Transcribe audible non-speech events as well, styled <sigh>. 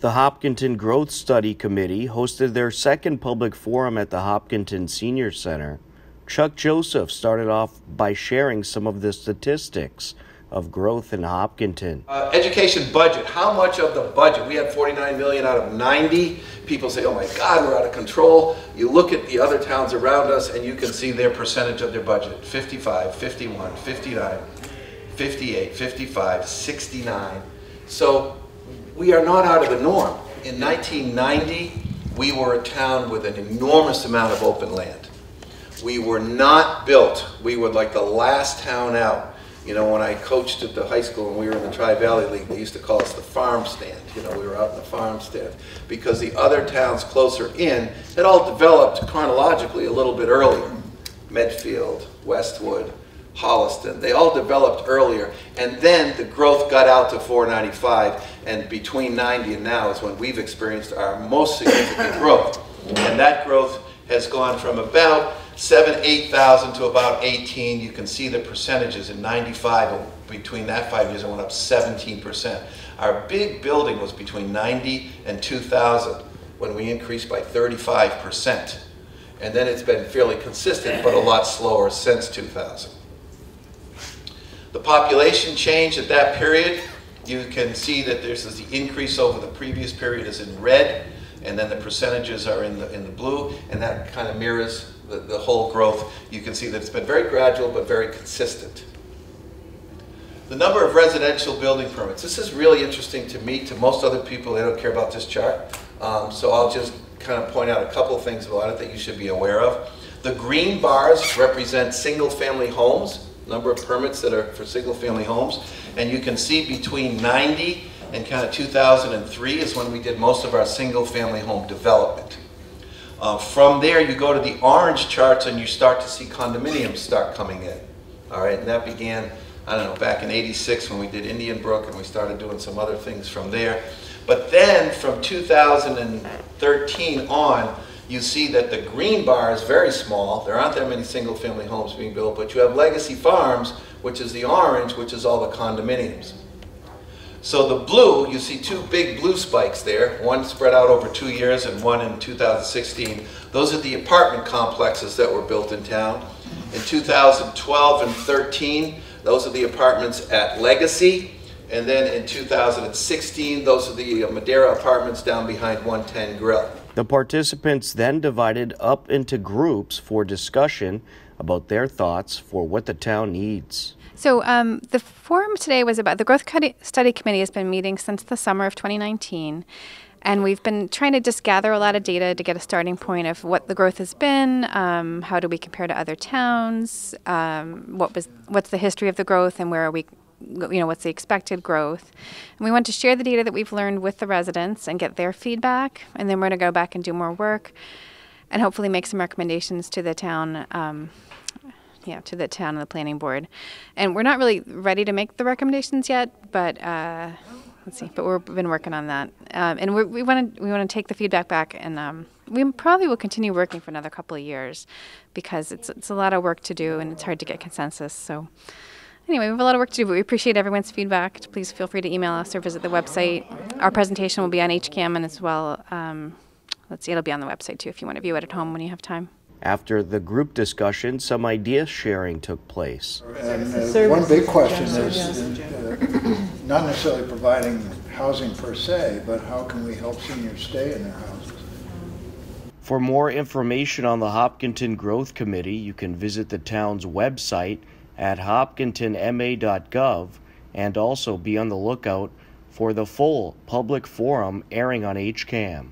The Hopkinton Growth Study Committee hosted their second public forum at the Hopkinton Senior Center. Chuck Joseph started off by sharing some of the statistics of growth in Hopkinton. Uh, education budget, how much of the budget? We had 49 million out of 90. People say, oh my God, we're out of control. You look at the other towns around us and you can see their percentage of their budget, 55, 51, 59, 58, 55, 69. So we are not out of the norm. In 1990, we were a town with an enormous amount of open land. We were not built. We were like the last town out. You know, when I coached at the high school and we were in the Tri-Valley League, they used to call us the farm stand. You know, we were out in the farm stand because the other towns closer in had all developed chronologically a little bit earlier. Medfield, Westwood, Holliston. They all developed earlier, and then the growth got out to 495, and between 90 and now is when we've experienced our most significant <coughs> growth. And that growth has gone from about 7, 8,000 to about 18. You can see the percentages in 95, between that five years, it went up 17%. Our big building was between 90 and 2000 when we increased by 35%. And then it's been fairly consistent, but a lot slower since 2000. The population change at that period, you can see that there's the increase over the previous period is in red, and then the percentages are in the, in the blue, and that kind of mirrors the, the whole growth. You can see that it's been very gradual but very consistent. The number of residential building permits. This is really interesting to me, to most other people, they don't care about this chart. Um, so I'll just kind of point out a couple things about it that you should be aware of. The green bars represent single family homes number of permits that are for single family homes. And you can see between 90 and kind of 2003 is when we did most of our single family home development. Uh, from there, you go to the orange charts and you start to see condominiums start coming in. All right, and that began, I don't know, back in 86 when we did Indian Brook and we started doing some other things from there. But then from 2013 on, you see that the green bar is very small. There aren't that many single family homes being built, but you have legacy farms, which is the orange, which is all the condominiums. So the blue, you see two big blue spikes there, one spread out over two years and one in 2016. Those are the apartment complexes that were built in town. In 2012 and 13, those are the apartments at Legacy. And then in 2016, those are the Madeira apartments down behind 110 Grill. The participants then divided up into groups for discussion about their thoughts for what the town needs. So um, the forum today was about the Growth Study Committee has been meeting since the summer of 2019. And we've been trying to just gather a lot of data to get a starting point of what the growth has been, um, how do we compare to other towns, um, what was what's the history of the growth, and where are we you know what's the expected growth. And we want to share the data that we've learned with the residents and get their feedback and then we're going to go back and do more work and hopefully make some recommendations to the town um, yeah to the town and the planning board. And we're not really ready to make the recommendations yet but uh, let's see but we've been working on that. Um, and we want to we want to take the feedback back and um, we probably will continue working for another couple of years because it's it's a lot of work to do and it's hard to get consensus so Anyway, we have a lot of work to do, but we appreciate everyone's feedback. Please feel free to email us or visit the website. Our presentation will be on HCAM and as well, um, let's see, it'll be on the website too if you want to view it at home when you have time. After the group discussion, some idea sharing took place. And uh, one big question is uh, not necessarily providing housing per se, but how can we help seniors stay in their houses? For more information on the Hopkinton Growth Committee, you can visit the town's website at hopkintonma.gov and also be on the lookout for the full public forum airing on HCAM.